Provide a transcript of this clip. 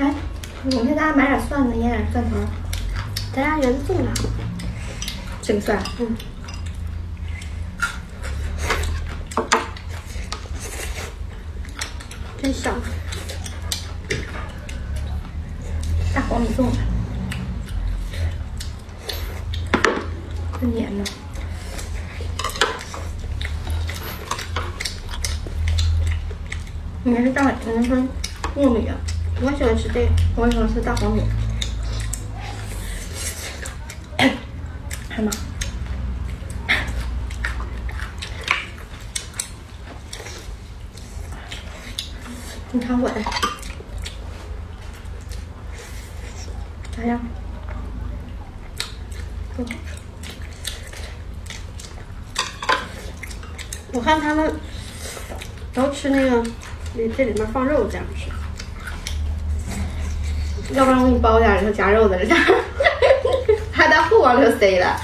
哎，我给大家买点蒜子，腌点蒜头。咱家园子种的，这个蒜，嗯，真香。大黄米种的，真黏呢。应该是大，应该是糯米啊。我喜欢吃这个，我喜欢吃大黄米。还吗？你看我的，咋样？我看他们都吃那个，里这里面放肉这样吃。要不然我给你包点儿，然后加肉的这儿，还带后往里头塞了。